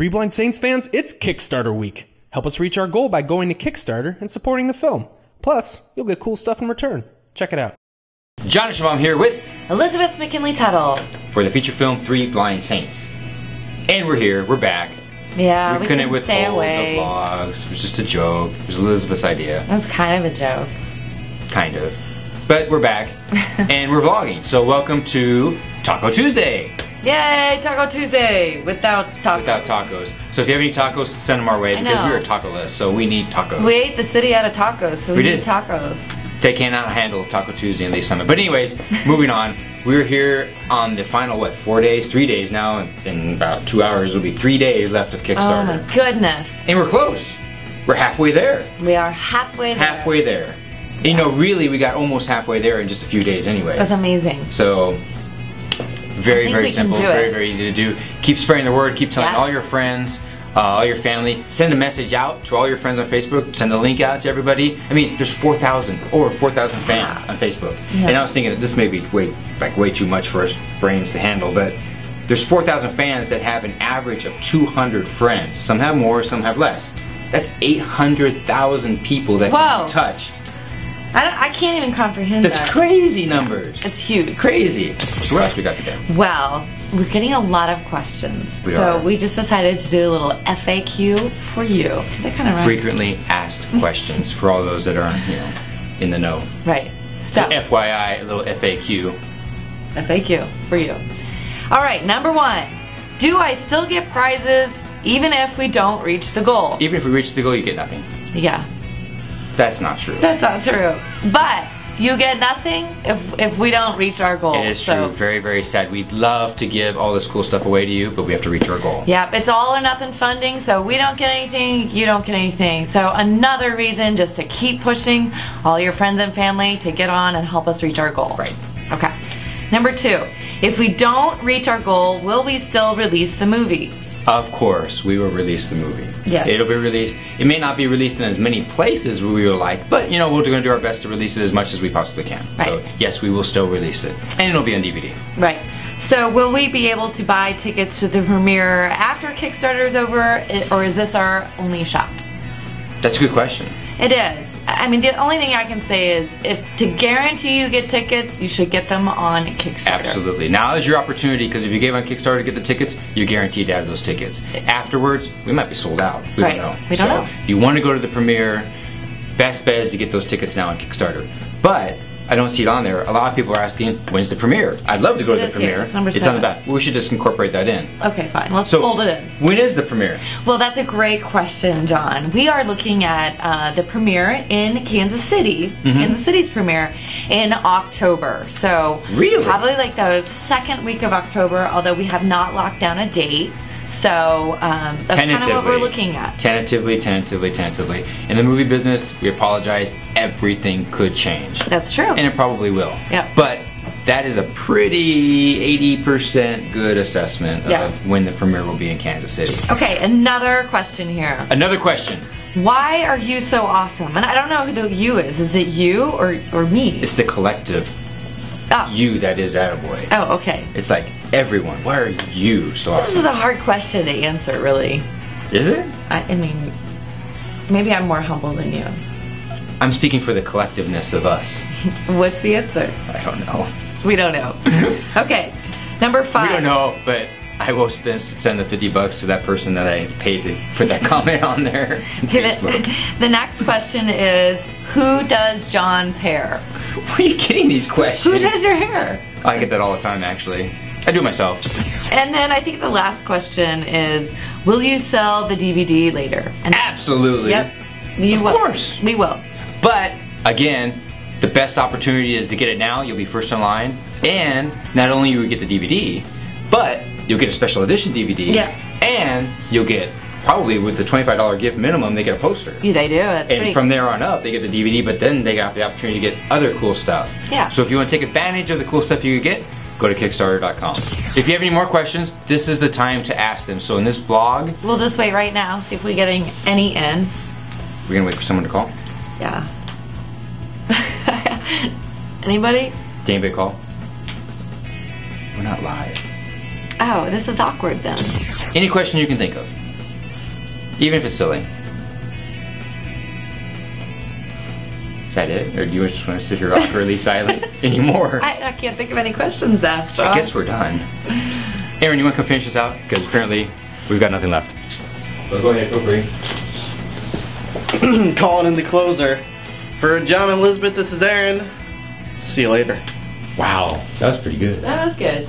Three Blind Saints fans, it's Kickstarter week. Help us reach our goal by going to Kickstarter and supporting the film. Plus, you'll get cool stuff in return. Check it out. John Shabam here with Elizabeth McKinley Tuttle. for the feature film Three Blind Saints. And we're here, we're back. Yeah, we, couldn't couldn't withhold stay away. the vlogs. It was just a joke. It was Elizabeth's idea, That was kind of a joke. kind of. But we're back, and we're vlogging. So welcome to Taco Tuesday Yay, Taco Tuesday without tacos. without tacos. So if you have any tacos, send them our way because we know. are taco-less, so we need tacos. We ate the city out of tacos, so we, We need did. tacos. They cannot handle Taco Tuesday in the summer. But anyways, moving on. We're here on the final what? Four days, three days now. and In about two hours, it'll be three days left of Kickstarter. Oh my goodness. and we're close. We're halfway there. We are halfway there. Halfway there. You know, really, we got almost halfway there in just a few days, anyway. That's amazing. So, very, very simple, very, very easy to do. Keep spreading the word. Keep telling Yeah. all your friends, uh, all your family. Send a message out to all your friends on Facebook. Send a link out to everybody. I mean, there's 4,000 over 4,000 fans on Facebook. And I was thinking that this may be way, like way too much for us brains to handle, but there's 4,000 fans that have an average of 200 friends. Some have more, some have less. That's 800,000 people that can Whoa. be touched. I, don't, I can't even comprehend That's that. crazy numbers. It's huge. Crazy. So what else we got today? Well, we're getting a lot of questions. We so are. we just decided to do a little FAQ for you. That kind of right. frequently asked mm-hmm. questions for all those that aren't, you know, in the know. Right. So So, FYI, a little FAQ. FAQ for you. All right, number one. Do I still get prizes even if we don't reach the goal? Even if we reach the goal, you get nothing. Yeah, That's not true. that's not true. But you get nothing if if we don't reach our goal. It is so, true. Very, very sad. We'd love to give all this cool stuff away to you, but we have to reach our goal. Yep, it's all or nothing funding, so we don't get anything, you don't get anything. So another reason just to keep pushing all your friends and family to get on and help us reach our goal. Right. Okay. Number two, if we don't reach our goal, will we still release the movie? Of course, we will release the movie. Yes. It'll be released. It may not be released in as many places as we would like, but you know, we're going to do our best to release it as much as we possibly can. So, Right. yes, we will still release it. And it'll be on DVD. Right. So will we be able to buy tickets to the premiere after Kickstarter's over, eh, or is this our only shot? That's a good question. It is. I mean, the only thing I can say is if to guarantee you get tickets, you should get them on Kickstarter. Absolutely. Now is your opportunity because if you gave on Kickstarter to get the tickets, you're guaranteed to have those tickets. Afterwards, we might be sold out. We Right. don't know. We don't so know. You want to go to the premiere, best bet is to get those tickets now on Kickstarter. But I don't see it on there. A lot of people are asking, when's the premiere? I'd love to go to the is here. premiere. It's number seven. it's on the back. We should just incorporate that in. Okay, fine. Let's So fold it in. When is the premiere? Well, that's a great question, John. We are looking at uh, the premiere in Kansas City, Mm-hmm. Kansas City's premiere in October. So Really? probably like the second week of October. Although we have not locked down a date. So um, that's kind of what we're looking at. Tentatively, tentatively, tentatively. In the movie business, we apologize. Everything could change. That's true. And it probably will. Yeah. But that is a pretty 80% good assessment Yeah. of when the premiere will be in Kansas City. Okay, another question here. Another question. Why are you so awesome? And I don't know who the you is. Is it you or or me? It's the collective oh. you that is Attaboy. oh, okay. It's like everyone. Why are you so This is a hard question to answer, really. Is it? I, I mean, maybe I'm more humble than you. I'm speaking for the collectiveness of us. What's the answer? I don't know. We don't know. okay, number five. We don't know, but I will spend, send the 50 bucks to that person that I paid to put that comment on there. Okay, the, the next question is Who does John's hair? Where are you getting these questions? Who does your hair? I get that all the time, actually. I do it myself. And then I think the last question is Will you sell the DVD later? And Absolutely. Yep. We Of will. course. We will. But again, the best opportunity is to get it now. You'll be first in line, and not only you will get the DVD, but you'll get a special edition DVD. Yeah. And you'll get probably with the twenty-five dollar gift minimum, they get a poster. Yeah, they do. That's And pretty from there on up, they get the DVD, but then they got the opportunity to get other cool stuff. Yeah. So if you want to take advantage of the cool stuff you could get, go to Kickstarter.com. If you have any more questions, this is the time to ask them. So in this vlog, We'll just wait right now, see if we're getting any in. we're gonna wait for someone to call. Yeah. Anybody? Did anybody call? We're not live. Oh, this is awkward then. Any question you can think of. Even if it's silly. Is that it? Or do you just want to sit here awkwardly silent anymore? I, I can't think of any questions asked. John. I guess we're done. Aaron, you want to come finish this out? Because apparently we've got nothing left. So go ahead, feel free. Calling in the closer. For John and Elizabeth, this is Aaron. See you later. Wow, that was pretty good. that was good.